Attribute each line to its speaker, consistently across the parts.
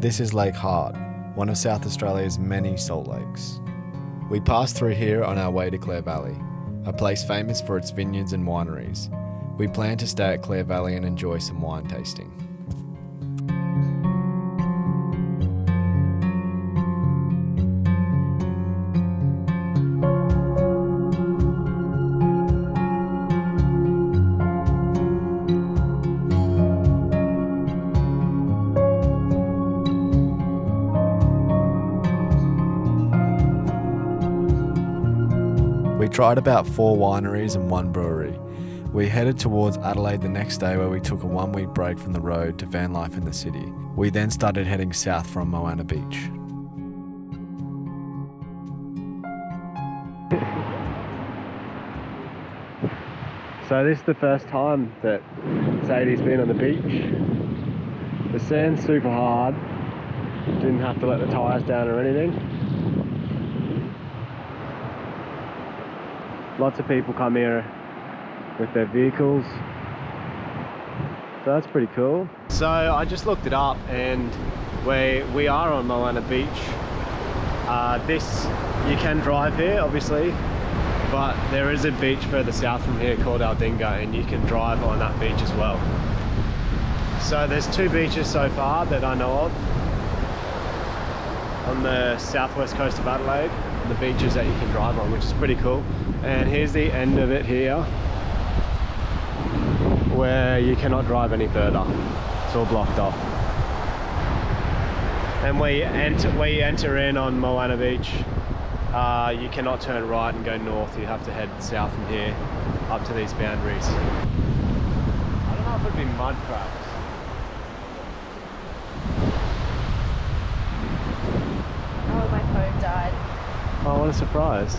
Speaker 1: This is Lake Hart, one of South Australia's many salt lakes. We passed through here on our way to Clare Valley, a place famous for its vineyards and wineries. We plan to stay at Clare Valley and enjoy some wine tasting. Tried about four wineries and one brewery. We headed towards Adelaide the next day where we took a one week break from the road to van life in the city. We then started heading south from Moana Beach.
Speaker 2: So this is the first time that Saidey's been on the beach. The sand's super hard. Didn't have to let the tyres down or anything. Lots of people come here with their vehicles. So that's pretty cool. So I just looked it up and we, we are on Moana Beach. Uh, this, you can drive here obviously, but there is a beach further south from here called Aldinga and you can drive on that beach as well. So there's two beaches so far that I know of on the southwest coast of Adelaide, the beaches that you can drive on, which is pretty cool. And here's the end of it here, where you cannot drive any further. It's all blocked off. And where you enter, where you enter in on Moana Beach, uh, you cannot turn right and go north. You have to head south from here up to these boundaries. I don't know if it'd be mud crabs.
Speaker 3: Oh, my phone died.
Speaker 2: What a surprise.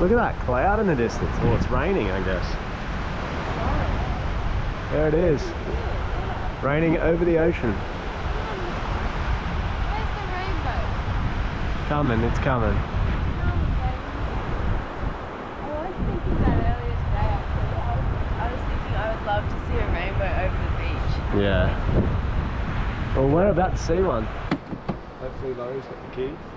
Speaker 2: Look at that cloud in the distance. Oh, it's raining, I guess. There it is. Raining over the ocean. Coming, it's coming. Yeah. Well, we're about to see one. Hopefully Lori's got the keys.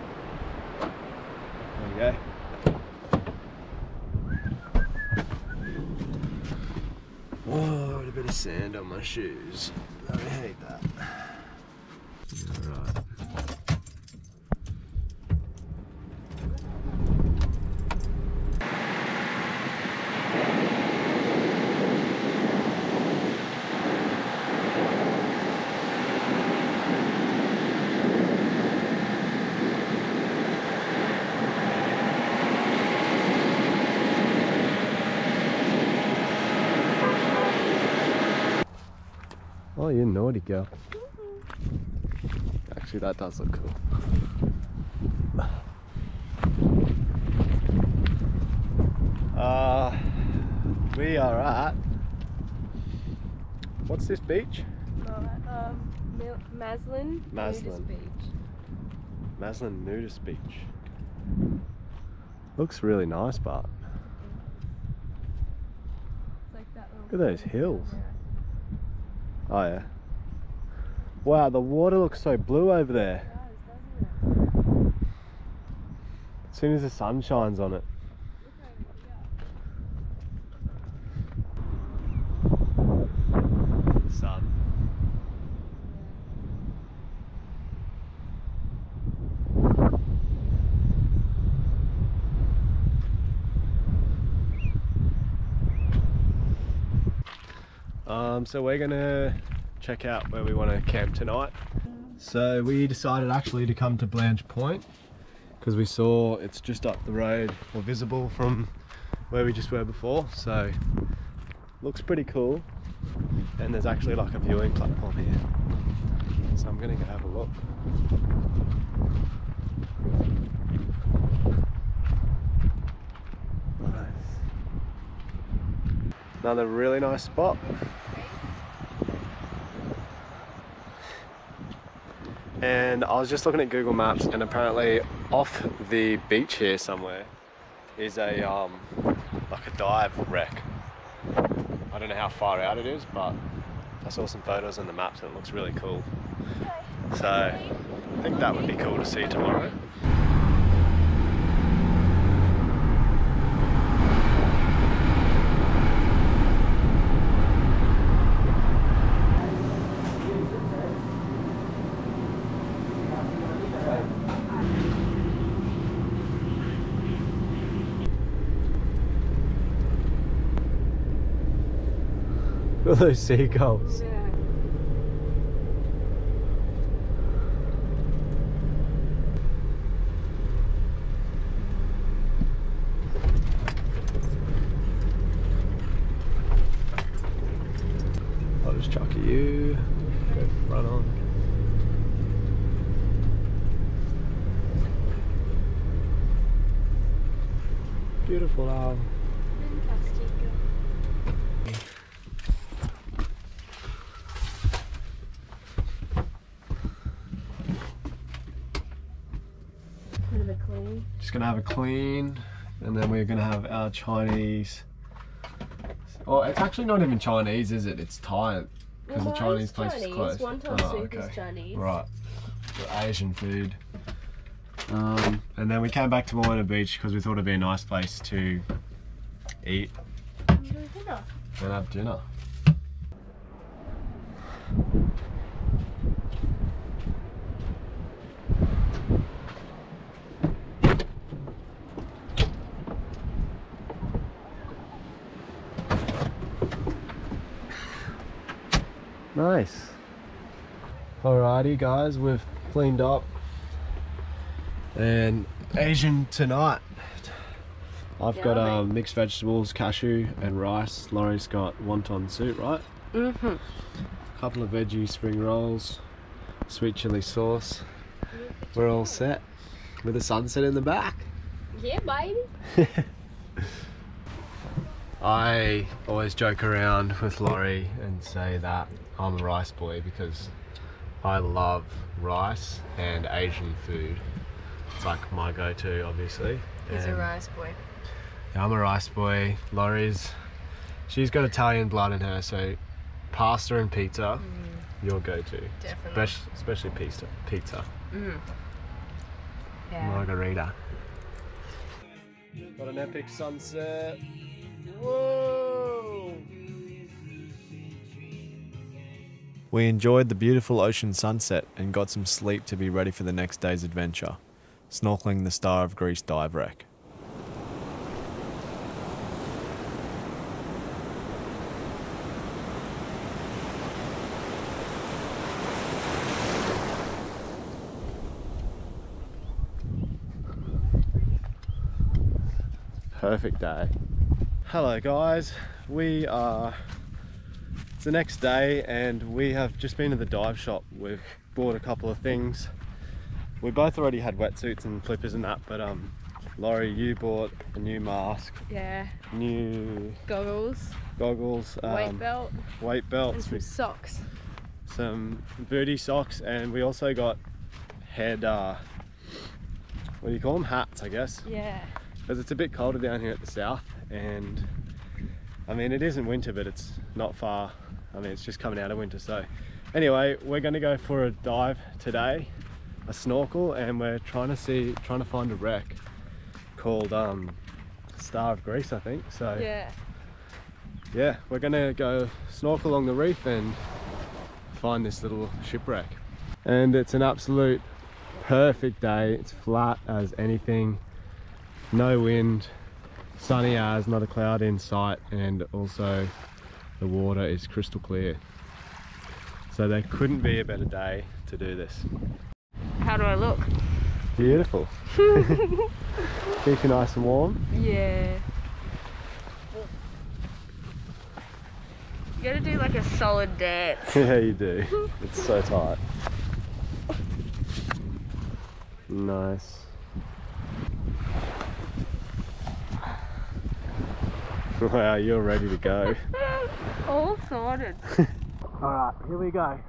Speaker 2: Whoa, a bit of sand on my shoes. I hate that. Oh, you naughty girl. Actually, that does look cool. Uh, we are at. What's this beach?
Speaker 3: Um, Maslin.
Speaker 2: Maslin.
Speaker 3: Nudist Beach.
Speaker 2: Maslin Nudist Beach. Looks really nice, but
Speaker 3: like
Speaker 2: Look at those
Speaker 3: thing
Speaker 2: hills. Oh yeah. Wow, the water looks so blue over there.
Speaker 3: there. It does, doesn't it?
Speaker 2: As soon as the sun shines on it.
Speaker 3: Look over here.
Speaker 2: Sun. Um, so we're gonna check out where we want to camp tonight. So we decided actually to come to Blanche Point because we saw it's just up the road or visible from where we just were before. So looks pretty cool. And there's actually like a viewing platform here. So I'm gonna go have a look. Another really nice spot. And I was just looking at Google Maps and apparently off the beach here somewhere is a, um, like a dive wreck. I don't know how far out it is, but I saw some photos on the maps and it looks really cool. So I think that would be cool to see tomorrow. At those seagulls. I'll just chuck you. Go front on. Beautiful owl.
Speaker 3: Bit of a clean.
Speaker 2: Just gonna have a clean, and then we're gonna have our Chinese. Oh, it's actually not even Chinese, is it? It's Thai, because the
Speaker 3: Well,
Speaker 2: Chinese place
Speaker 3: Chinese.
Speaker 2: is closed.
Speaker 3: Wonton
Speaker 2: Oh,
Speaker 3: soup is. Chinese.
Speaker 2: Right, so Asian food. Um, and then we came back to Moana Beach because we thought it'd be a nice place to eat
Speaker 3: Dinner.
Speaker 2: and have dinner. Nice. Alrighty guys, we've cleaned up. And Asian tonight. I've got
Speaker 3: Yummy.
Speaker 2: um, mixed vegetables, cashew and rice. Lori's got wonton soup, right?
Speaker 3: Mm-hmm.
Speaker 2: couple of veggie spring rolls, sweet chili sauce. We're all set with the sunset in the back.
Speaker 3: Yeah, baby.
Speaker 2: I always joke around with Lori and say that I'm a rice boy because I love rice and Asian food. It's like my go-to, obviously.
Speaker 3: He's a rice boy.
Speaker 2: Yeah, I'm a rice boy. Lori's, she's got Italian blood in her, so pasta and pizza, your go-to.
Speaker 3: Definitely.
Speaker 2: Spec- especially pizza. Pizza.
Speaker 3: Mm. Yeah.
Speaker 2: Margherita. Got an epic sunset. Whoa!
Speaker 1: We enjoyed the beautiful ocean sunset and got some sleep to be ready for the next day's adventure, snorkeling the Star of Greece dive wreck.
Speaker 2: Perfect day. Hello guys, we are, it's the next day and we have just been to the dive shop. We've bought a couple of things. We both already had wetsuits and flippers and that, but um, Lori, you bought a new mask,
Speaker 3: Yeah.
Speaker 2: new
Speaker 3: Goggles,
Speaker 2: goggles, um,
Speaker 3: weight belt,
Speaker 2: weight
Speaker 3: and
Speaker 2: belts,
Speaker 3: some socks.
Speaker 2: some booty socks, and we also got head, uh, what do you call them? Hats, I guess.
Speaker 3: Yeah.
Speaker 2: because it's a bit colder down here at the south and I mean it isn't winter but it's not far I mean it's just coming out of winter so. Anyway we're going to go for a dive today a snorkel and we're trying to see trying to find a wreck called um, Star of Greece I think so.
Speaker 3: Yeah.
Speaker 2: yeah we're going to go snorkel along the reef and find this little shipwreck. And it's an absolute perfect day. It's flat as anything. No wind sunny as not a cloud in sight and also the water is crystal clear. So there couldn't be a better day to do this.
Speaker 3: How do I look?
Speaker 2: beautiful. Keep you nice and warm.
Speaker 3: Yeah. You gotta do like a solid dance.
Speaker 2: yeah you do. It's so tight. Nice. Wow you're ready to go
Speaker 3: All sorted.
Speaker 2: Alright, here we go.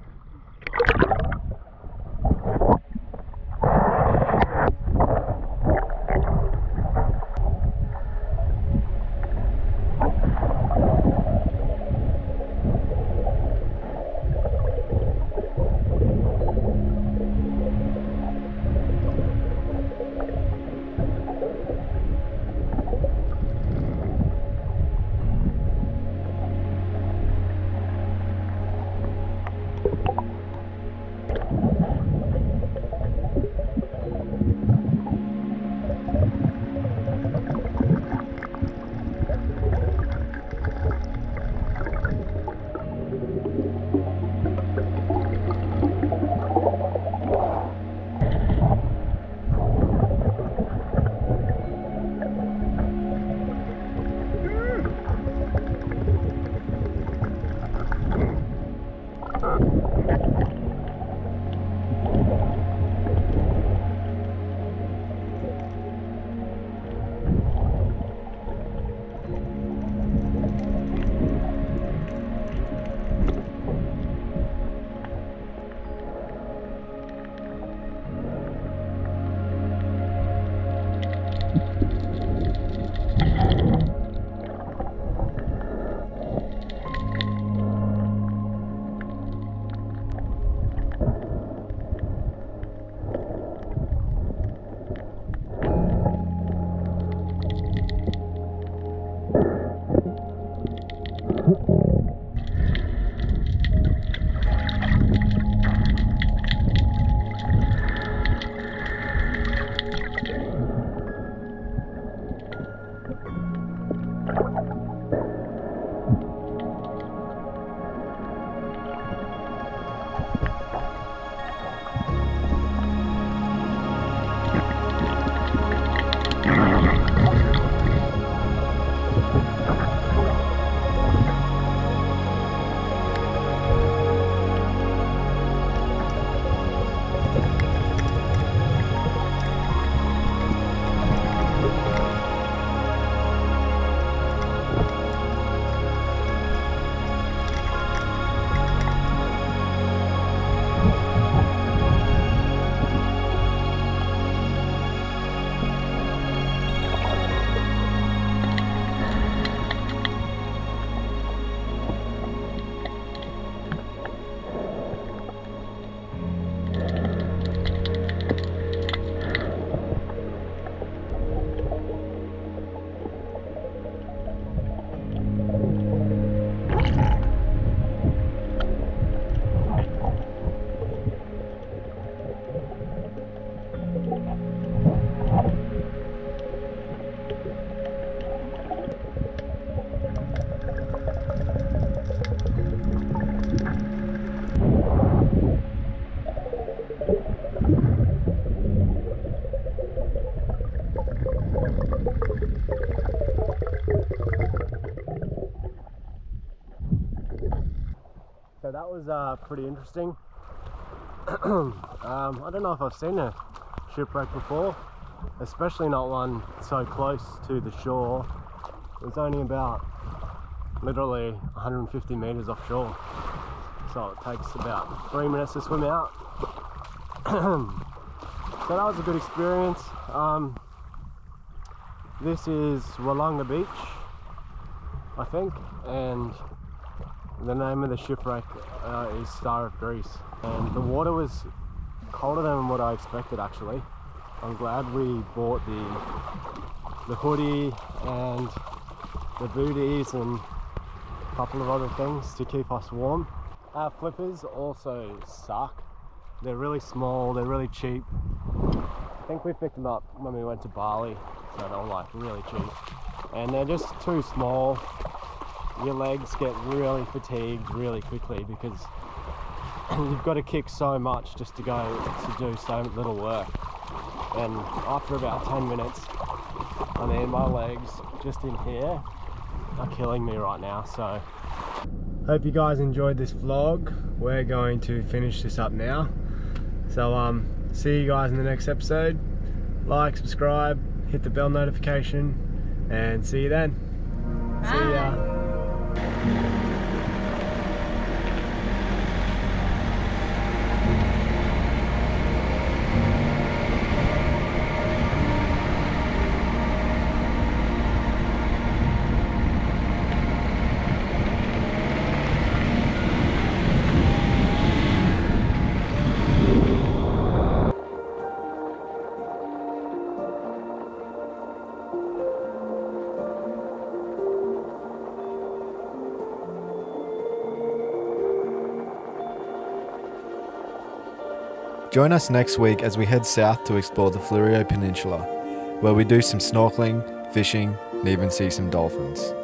Speaker 2: Was uh, pretty interesting. um, I don't know if I've seen a shipwreck before, especially not one so close to the shore. It was only about literally 150 meters offshore, so it takes about three minutes to swim out. so that was a good experience. Um, this is Willunga Beach, I think, and the name of the shipwreck uh, is Star of Greece. And the water was colder than what I expected actually. I'm glad we bought the the hoodie and the booties and a couple of other things to keep us warm. Our flippers also suck. They're really small, they're really cheap. I think we picked them up when we went to Bali, so they're like really cheap. And they're just too small your legs get really fatigued really quickly because you've got to kick so much just to go to do so little work. And after about 10 minutes I mean my legs just in here are killing me right now so. Hope you guys enjoyed this vlog. We're going to finish this up now. So um see you guys in the next episode. Like subscribe hit the bell notification and see you then.
Speaker 3: Bye.
Speaker 2: see ya Thank you.
Speaker 1: Join us next week as we head south to explore the Fleurieu Peninsula, where we do some snorkeling, fishing, and even see some dolphins.